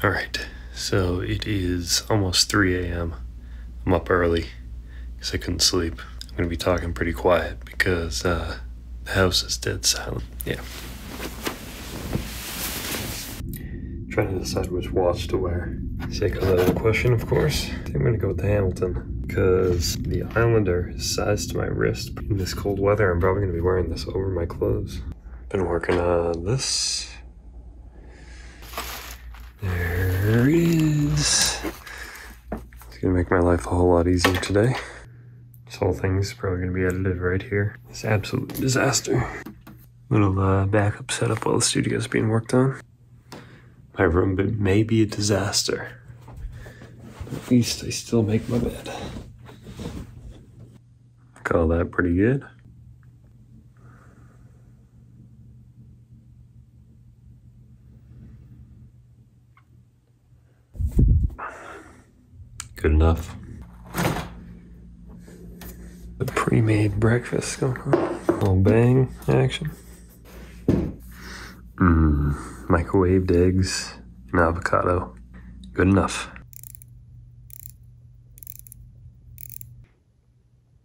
All right, so it is almost 3 a.m. I'm up early because I couldn't sleep. I'm gonna be talking pretty quiet because uh, the house is dead silent. Yeah. Trying to decide which watch to wear. The question, of course. I think I'm gonna go with the Hamilton because the Islander is sized to my wrist. In this cold weather, I'm probably gonna be wearing this over my clothes. Been working on this. It's gonna make my life a whole lot easier today. This whole thing's probably gonna be edited right here. It's absolute disaster. Little uh, backup setup while the studio's being worked on. My room may be a disaster. At least I still make my bed. Call that pretty good. Good enough. The pre-made breakfast going on. Little bang action. Mmm. Microwaved eggs and avocado. Good enough.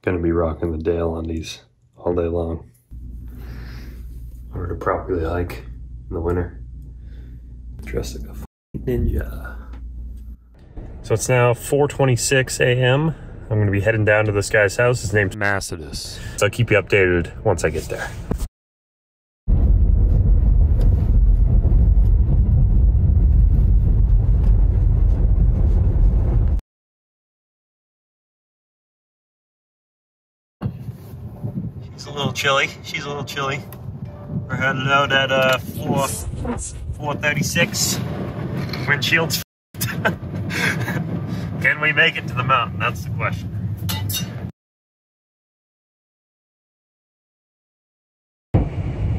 Gonna be rocking the Dale undies all day long. Order to properly hike in the winter. Dressed like a ninja. So it's now 4:26 a.m. I'm going to be heading down to this guy's house. His name's Massadus. So I'll keep you updated once I get there. She's a little chilly. She's a little chilly. We're headed out at uh, 4, 436. Windshield's Can we make it to the mountain? That's the question.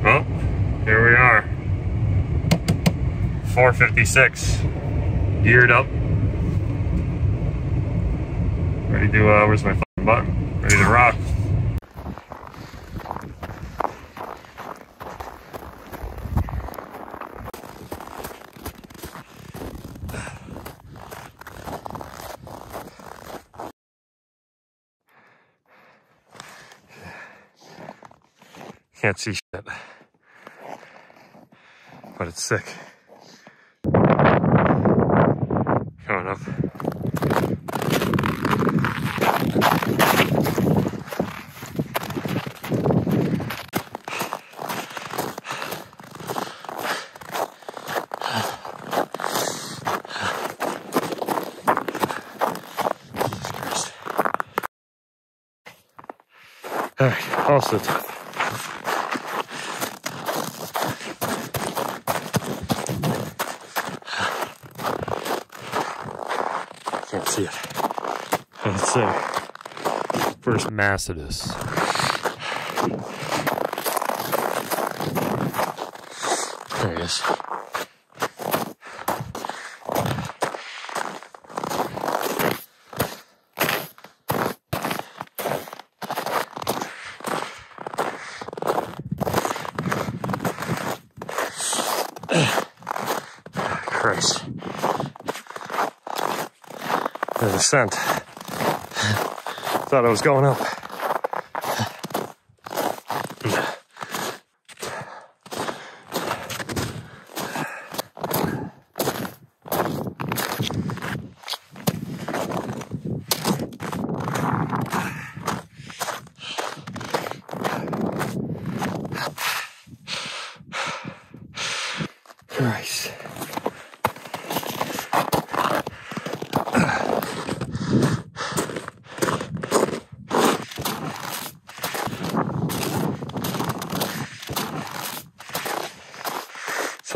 Well, here we are. 456. Geared up. Ready to, uh, where's my button? Ready to rock. Can't see shit. But it's sick. Coming up. All right, also tough. See it. See. First, Massadus. there he is. Thought I was going up.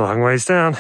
Long ways down.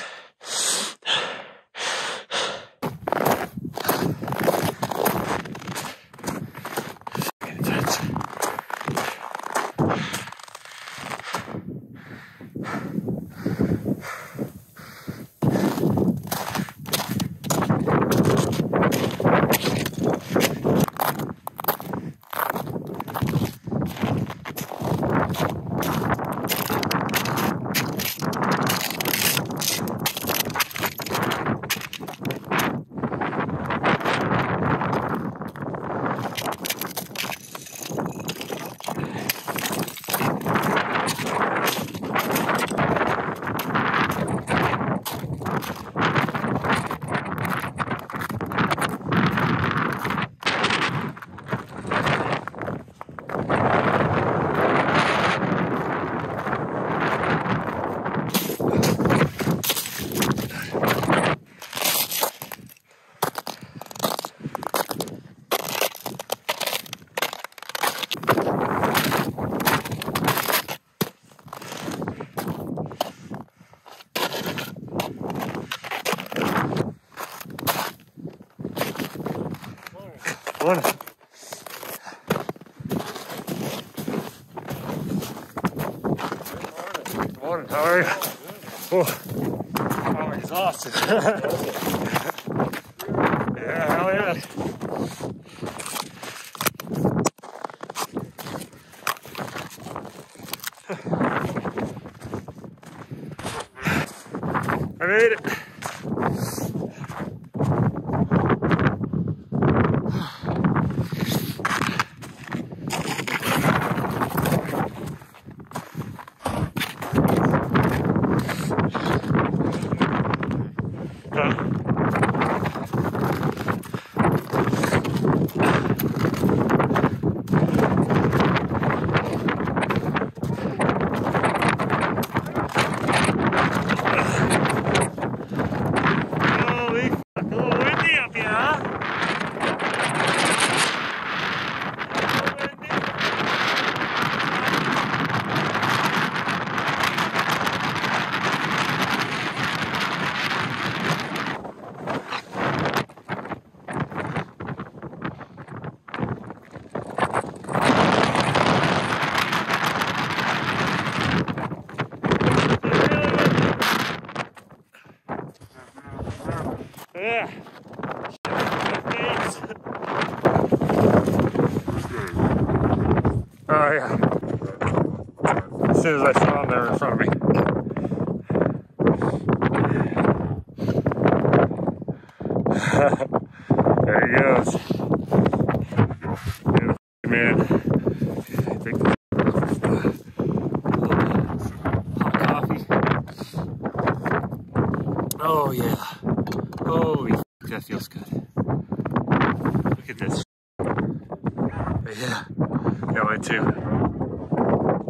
Morning. Good morning. How are you? Oh, I'm exhausted. yeah, hell yeah. I made it. Uh, Holy fuck, a little windy up here, huh? A little windy. Yeah. Oh yeah. As soon as I saw him, they were in front of me. there he goes. Beautiful man. Take this hot coffee. Oh yeah. Holy f- that feels good. Look at this. Yeah. Yeah, mine too.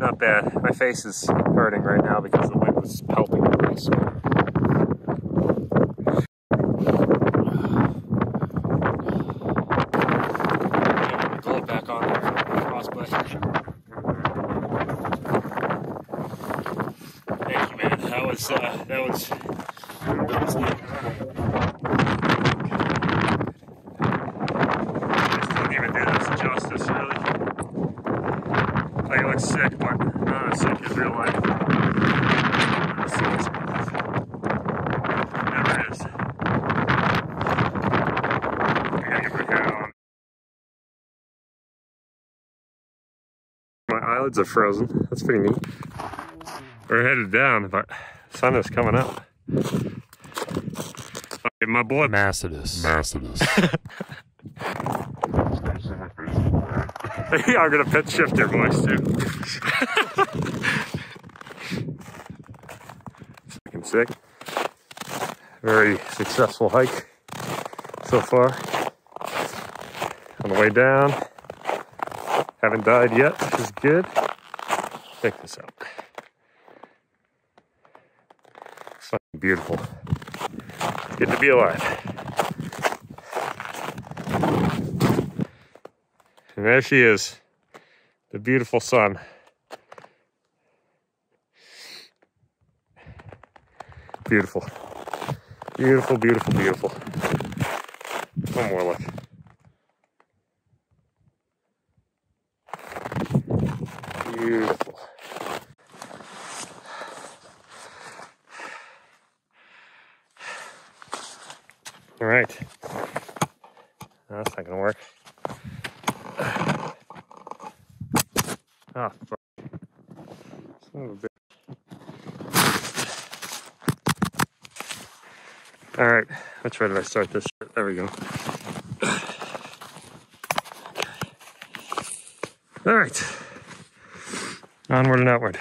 Not bad. My face is hurting right now because the wind was pelting on there. Thank you, man. That was uh, that was that was neat. Just didn't even do this justice, really. Like it looks sick, but not as sick as real life. As sick as real life. Never is. I gotta get my hat on. My eyelids are frozen. That's pretty neat. We're headed down, but sun is coming up. Okay, my boy Massadus. Massadus. yeah, I'm gonna pitch shift your voice too. Fucking sick. Very successful hike so far. On the way down. Haven't died yet, which is good. Check this out. It's beautiful. Good to be alive. And there she is, the beautiful sun. Beautiful. Beautiful, beautiful, beautiful. One more look. Beautiful. All right. No, that's not gonna work. Ah, fuck. Son of a. All right, way did I start this? There we go. All right, onward and outward.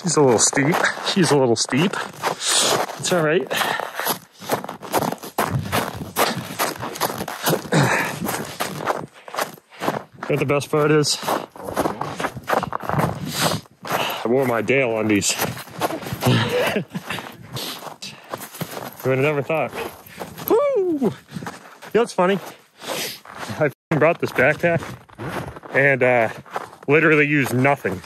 She's a little steep. She's a little steep. It's all right. But the best part is, I wore my Dale undies. Who would have never thought? Woo! You know what's funny? I brought this backpack and uh, literally used nothing.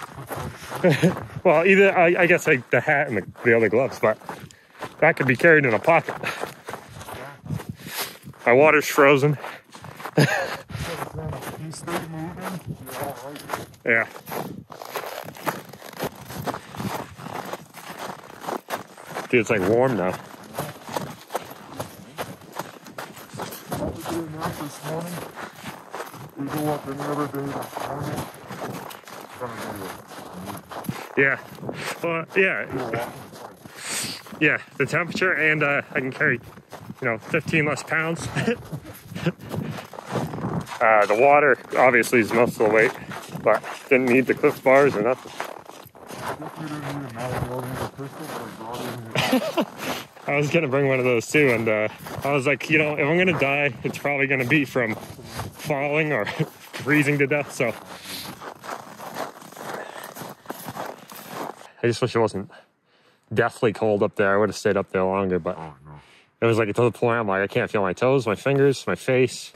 well, either I, I guess like the hat and the, the other gloves, but that could be carried in a pocket. My water's frozen. yeah. Dude, it's like warm now. Yeah. Well, yeah. Yeah, the temperature, and uh, I can carry, you know, 15 less pounds. uh, the water, obviously, is most of the weight, but didn't need the Clif bars or nothing. I was gonna bring one of those too, and uh, I was like, you know, if I'm gonna die, it's probably gonna be from falling or freezing to death. So I just wish it wasn't deathly cold up there. I would have stayed up there longer, but Oh no. it was like to the point I'm like, I can't feel my toes, my fingers, my face.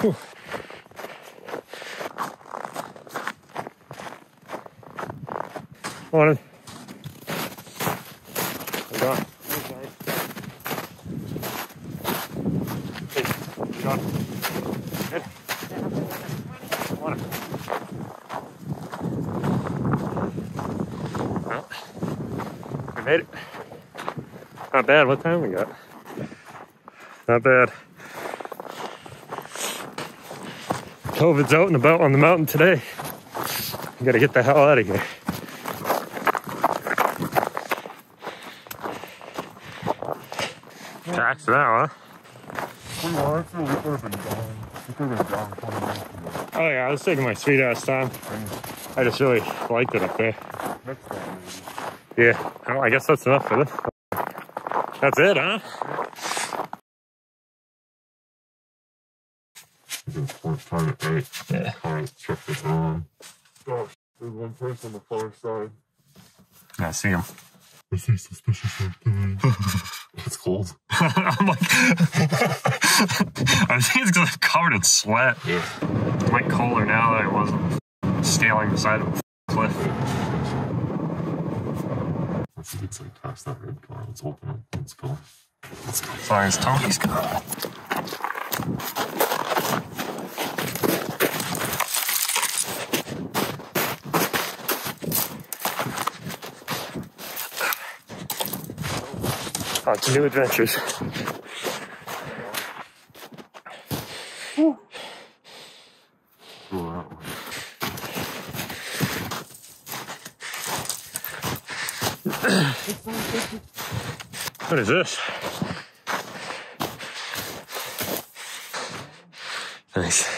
Whew. Morning. Hold on. Hey, John. Good. Morning. Well, made it. Not bad. What time we got? Not bad. COVID's out and about on the mountain today. We gotta get the hell out of here. Tax now, huh? We wanted to, we could have been gone. We could have been gone 20 minutes ago. Oh yeah, I was taking my sweet ass time. I just really liked it up there. Yeah, well, I guess that's enough for this. That's it, huh? It was fourth time at night. Yeah. Alright, check this on. Gosh, there's one person on the far side. I see him. I see suspicious activity. it's cold. I'm like, I think it's because I'm covered in sweat. Yeah. I'm like colder now than I was scaling the side of a cliff. I think it's like past that red car. Let's open it. Let's go. Let's go. As long as Tony's gone. On oh, to new adventures. What is this? Nice.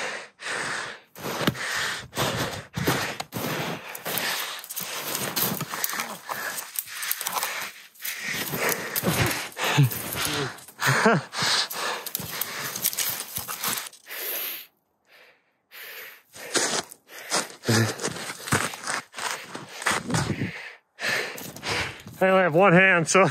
I only have one hand, so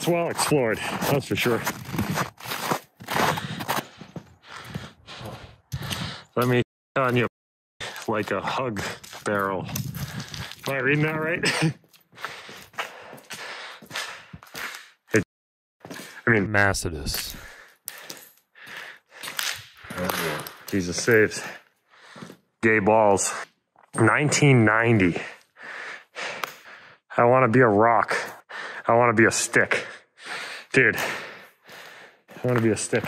it's well explored, that's for sure. Let me on you like a hug barrel. Am I reading that right? It- I mean, Massadus. Jesus saves. Gay balls. 1990. I want to be a rock. I want to be a stick. Dude, I want to be a stick.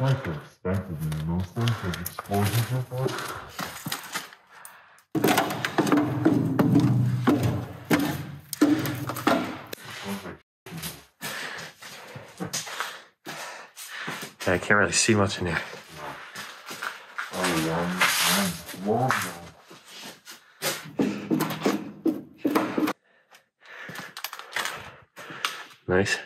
Like they're expensive, man. Those things. I can't really see much in here. Nice.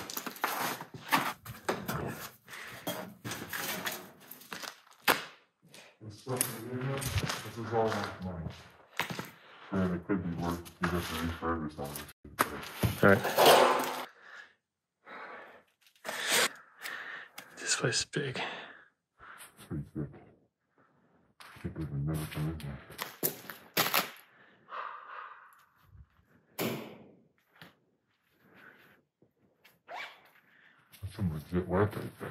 This stuff in here, this is all like mine. And it could be worth, you have to refurbish all this shit. but All right. This place is big. It's pretty sick. I think we would never come in here. That's some legit work right there.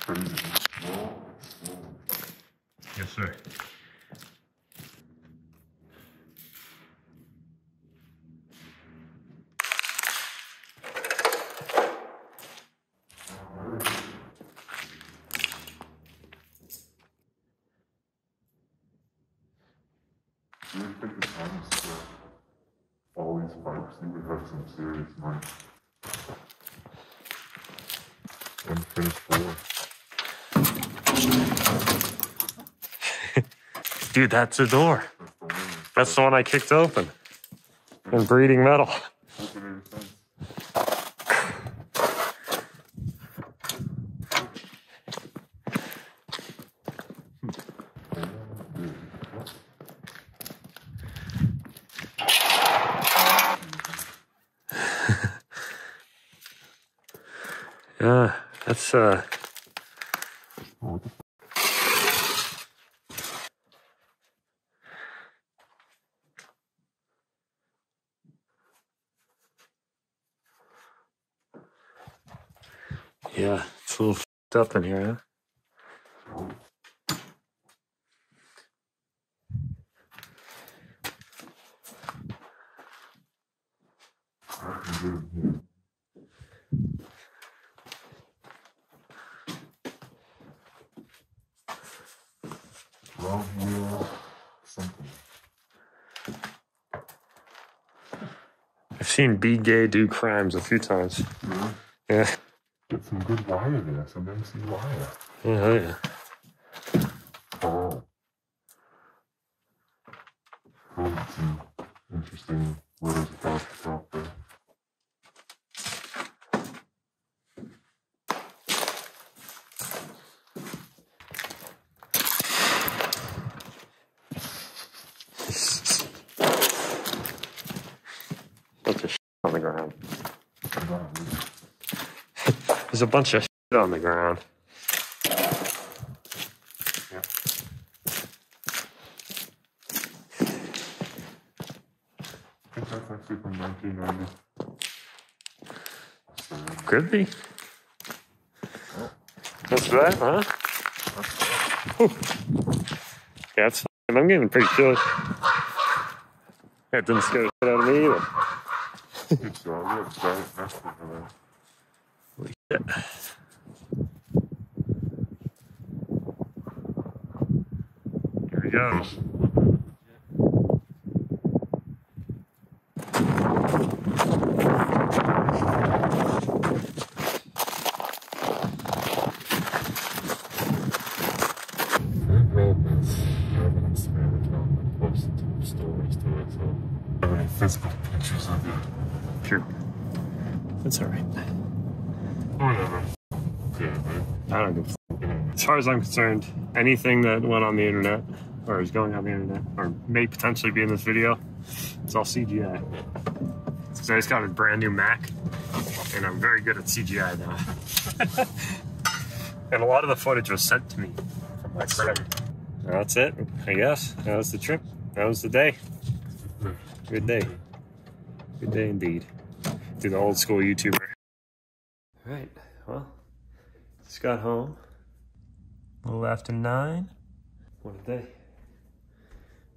Crazy. Slow, slow. Yes, sir. You would think the times to all these pipes, you would have some serious money. Unfinished floor. Dude, that's a door. That's the one. That's the one I kicked open. And breeding metal. Open every fence. Yeah, dude. Yeah, that's uh Oh, what the yeah, it's a little f***ed up in here, huh? Here? Love wheel something. I've seen Be Gay do crimes a few times. Really? Yeah. Get some good wire there, some MC wire. Yeah, oh yeah. Oh. Oh, some interesting letters across the top there. bunch of shit on the ground. There's a bunch of shit on the ground. Yeah. I think that's actually from 1990. Could be. oh, That's that, huh? Whew. Yeah, that's fine. I'm getting pretty chilly. That didn't scare the shit out of me either. Good job. We have a. Holy shit. Here he goes. Good problem is evidence management and posting to stories to it, so I have any physical pictures of you. Sure. That's all right. Whatever. Okay, man. I don't give a f- As far as I'm concerned, anything that went on the internet or is going on the internet or may potentially be in this video, it's all CGI. So I just got a brand new Mac and I'm very good at CGI now. and a lot of the footage was sent to me from my friend. That's it, I guess. That was the trip. That was the day. Good day. Good day indeed through the old school YouTuber. All right, well, just got home. A little after nine. What a day.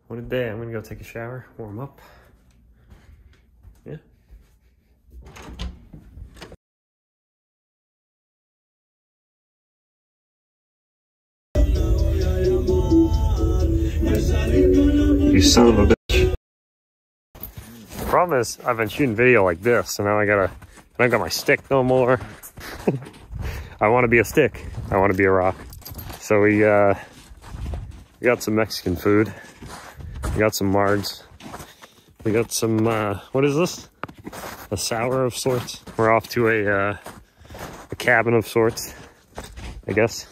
What a day. I'm gonna go take a shower, warm up. Yeah. You son of a bitch. Problem is, I've been shooting video like this, and now I gotta, I got my stick no more. I want to be a stick. I want to be a rock. So we, uh, we got some Mexican food. We got some margs. We got some, uh, what is this? A sour of sorts. We're off to a, uh, a cabin of sorts, I guess.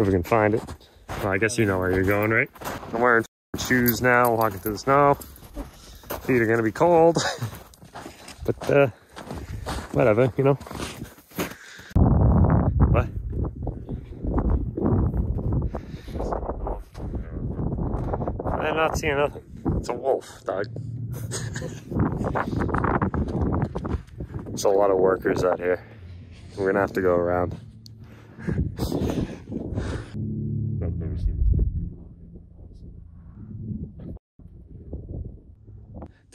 If we can find it. Well, I guess you know where you're going, right? I'm wearing shoes now, walking through the snow. Feet are gonna be cold. but, uh, whatever, you know? What? I'm not seeing nothing. It's a wolf, dog. There's a lot of workers out here. We're gonna have to go around.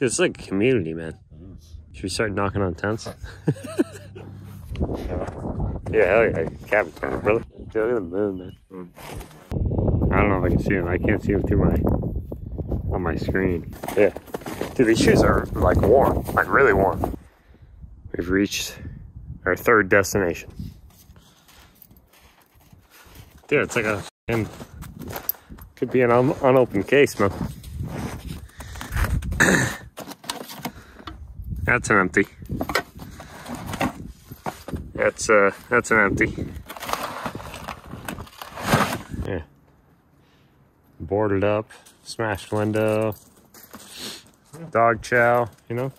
Dude, it's like a community, man. before. It is. Should we start knocking on tents? yeah, hell yeah. Cabin tent, brother. Dude, look at the moon, man. Hmm. I don't know if I can see him. I can't see him through my on my screen. Yeah. Dude, these shoes are like warm, like really warm. We've reached our third destination. Dude, it's like a could be an un- unopened case, man. That's an empty. That's uh that's an empty. Yeah. Boarded up, smashed window, dog chow, you know?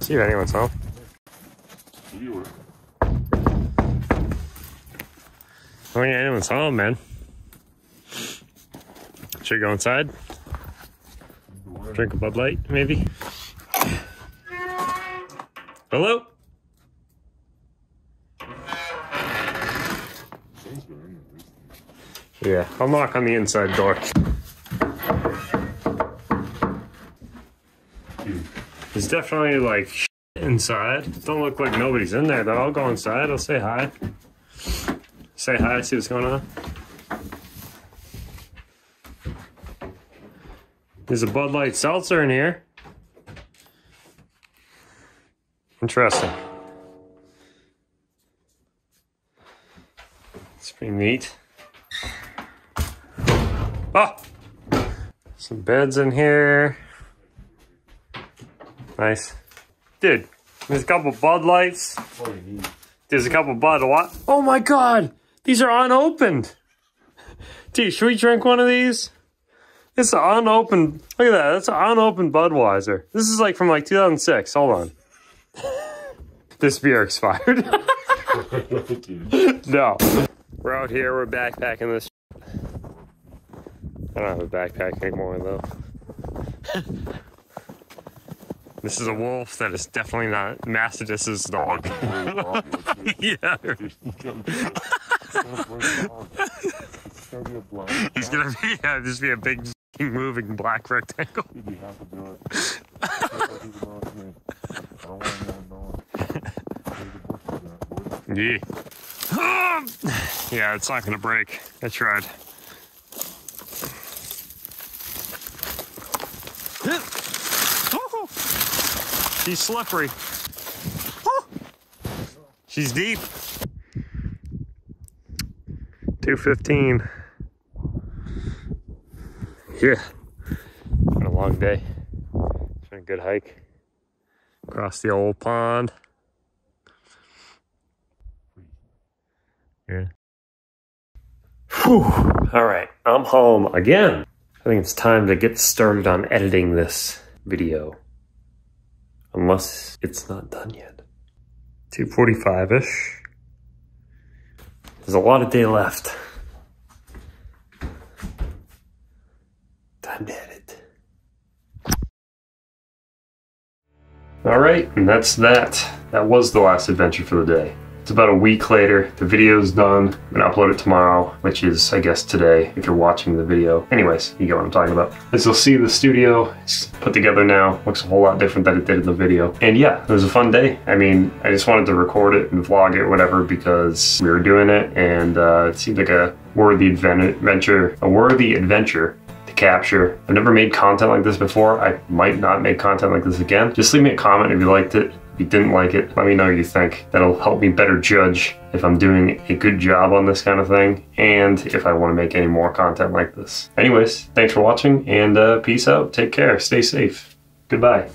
See if anyone's home. I mean anyone's home, man. Should we go inside? Drink a Bud Light, maybe? Hello? Yeah, I'll knock on the inside door. There's definitely like inside. Don't look like nobody's in there though. I'll go inside. I'll say hi. Say hi. See what's going on. There's a Bud Light seltzer in here. Interesting. It's pretty neat. Oh, some beds in here. Nice. Dude, there's a couple Bud Lights. There's a couple Bud what? Oh my god! These are unopened! Dude, should we drink one of these? It's an unopened. Look at that. That's an unopened Budweiser. This is like from like 2006. Hold on. This beer expired. No. We're out here. We're backpacking this. I don't have a backpack anymore though. this is a wolf that is definitely not Massadus's dog. yeah. It's gonna be a blind. He's gonna be yeah, just be a big moving black rectangle. You'd be happy to do it. I don't want anyone knowing. There's a bush for that, boy. Yeah. yeah, it's not gonna break. I tried. She's slippery. She's deep. 215. Yeah. Been a long day. It's been a good hike. Across the old pond. Yeah. Whew. All right, I'm home again. I think it's time to get started on editing this video. Unless it's not done yet. 245-ish. There's a lot of day left. Time to edit. All right, and that's that. That was the last adventure for the day. It's about a week later. The video's done. I'm gonna upload it tomorrow, which is, I guess, today if you're watching the video. Anyways, you get what I'm talking about. As you'll see, the studio is put together now. Looks a whole lot different than it did in the video. And yeah, it was a fun day. I mean, I just wanted to record it and vlog it, whatever, because we were doing it and uh, it seemed like a worthy adventure, a worthy adventure to capture. I've never made content like this before. I might not make content like this again. Just leave me a comment if you liked it. If you didn't like it, let me know what you think. That'll help me better judge if I'm doing a good job on this kind of thing and if I want to make any more content like this. Anyways, thanks for watching and uh, peace out. Take care. Stay safe. Goodbye.